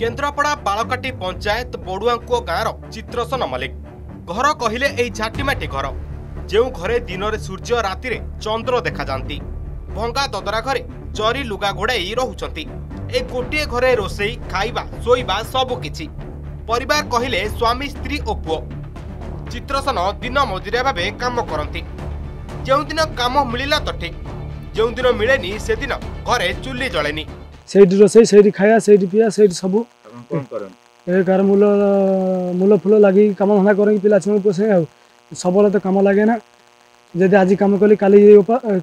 କେନ୍ଦ୍ରାପଡ଼ା ବାଳକାଟି ପଞ୍ଚାୟତ ବଡ଼ୁଆଙ୍କୁଅ ଗାଁର ଚିତ୍ରସନ ମଲ୍ଲିକ ଘର କହିଲେ ଏହି ଝାଟିମାଟି ଘର ଯେଉଁ ଘରେ ଦିନରେ ସୂର୍ଯ୍ୟ ରାତିରେ ଚନ୍ଦ୍ର ଦେଖାଯାଆନ୍ତି ଭଙ୍ଗା ଦଦରା ଘରେ ଚରି ଲୁଗା ଘୋଡ଼ାଇ ରହୁଛନ୍ତି ଏ ଗୋଟିଏ ଘରେ ରୋଷେଇ ଖାଇବା ଶୋଇବା ସବୁକିଛି ପରିବାର କହିଲେ ସ୍ୱାମୀ ସ୍ତ୍ରୀ ଓ ପୁଅ ଚିତ୍ରସନ ଦିନ ମଜୁରିଆ ଭାବେ କାମ କରନ୍ତି ଯେଉଁଦିନ କାମ ମିଳିଲା ତ ଠିକ୍ ଯେଉଁଦିନ ମିଳେନି ସେଦିନ ଘରେ ଚୁଲି ଜଳେନି ସେଇଠି ରୋଷେଇ ସେଇଠି ଖାଇବା ସେଇଠି ପିଇବା ସେଇଠି ସବୁ ଏ କାର ମୂଲ ମୂଲ ଫୁଲ ଲାଗିକି କାମଧନ୍ଦା କରିକି ପିଲା ଛୁଆଙ୍କୁ ପୋଷେ ଆଉ ସବୁବେଳେ ତ କାମ ଲାଗେ ନା ଯଦି ଆଜି କାମ କଲି କାଲି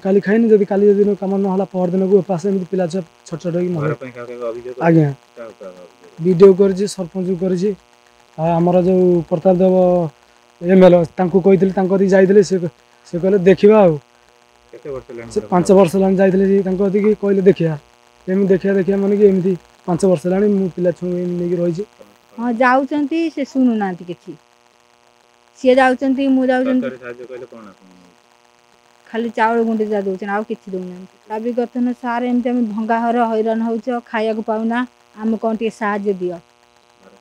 କାଲି ଖାଇନି ଯଦି କାଲି ଯଦି କାମ ନହେଲା ପହର ଦିନକୁ ଉପାସ ଏମିତି ପିଲା ଛୁଆ ଛୋଟ ଛୋଟ ହେଇକି ଆଜ୍ଞା ଭିଡ଼ିଓ କରିଛି ସରପଞ୍ଚକୁ କରିଛି ଆଉ ଆମର ଯେଉଁ ପ୍ରତାପ ଦେବ ଏମ୍ ଏଲ୍ ତାଙ୍କୁ କହିଥିଲି ତାଙ୍କରି ଯାଇଥିଲି ସେ ସେ କହିଲେ ଦେଖିବା ଆଉ ପାଞ୍ଚ ବର୍ଷ ହେଲାଣି ଯାଇଥିଲେ ତାଙ୍କ କତିକି କହିଲେ ଦେଖିବା ଏମିତି ଦେଖିବା ଦେଖିବା ମାନେ କି ଏମିତି ପାଞ୍ଚ ବର୍ଷ ହେଲାଣି ମୁଁ ପିଲା ଛୁଆଙ୍କୁ ଏମିତି ନେଇକି ରହିଛି ହଁ ଯାଉଛନ୍ତି ସେ ଶୁଣୁନାହାନ୍ତି କିଛି ସିଏ ଯାଉଛନ୍ତି ମୁଁ ଯାଉଛନ୍ତି ଖାଲି ଚାଉଳ ଗୁଣ୍ଡି ଯାହା ଦେଉଛନ୍ତି ଆଉ କିଛି ଦେଉନାହାନ୍ତି ତା ବି ଗଠନ ସାର୍ ଏମିତି ଆମେ ଭଙ୍ଗା ଘର ହଇରାଣ ହେଉଛ ଖାଇବାକୁ ପାଉନା ଆମେ କ'ଣ ଟିକେ ସାହାଯ୍ୟ ଦିଅ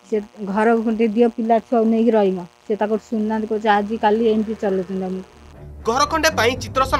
ସେ ଘର ଗୁଣ୍ଡି ଦିଅ ପିଲା ଛୁଆକୁ ନେଇକି ରହିବ ସେ ତାକୁ ଶୁଣୁନାହାନ୍ତି କହୁଛି ଆଜି କାଲି ଏମିତି ଚଲାଉଛନ୍ତି ଆମକୁ ଘର ଖଣ୍ଡେ ପାଇଁ ଚିତ୍ରସନ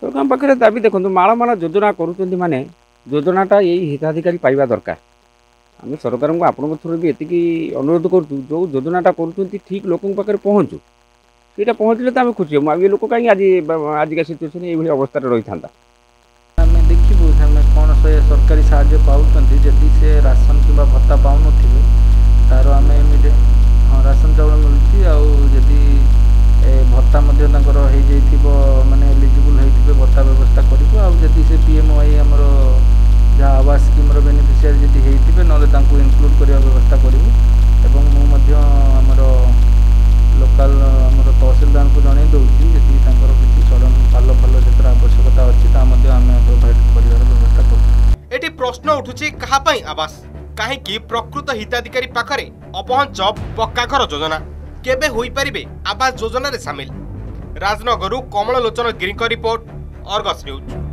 सरकार पाखे दाबी देखो मलमाल योजना करुं मैंने योजनाटा ये हिताधिकारी पाइबा दरकार आम सरकार को आप अनुरोध करूँ जो योजनाटा कर ठीक लोकों पाखे पहुँचू से पहुँचे तो आम खुशी हम ये लोक कहीं आज का सिचुएसन ये अवस्था रही था देखिए सरकारी साहय पाँच जी से প্রশ্ন উঠুছে কাহাপাই আবাস কাহিকি প্রকৃত হিতাধিকারী পাখে অপহঞ্চ পক্কাঘর যোজনা কেবে হয়ে আবাস যোজনার সামিল রাজনগরু Kamallochan Giri report Argus news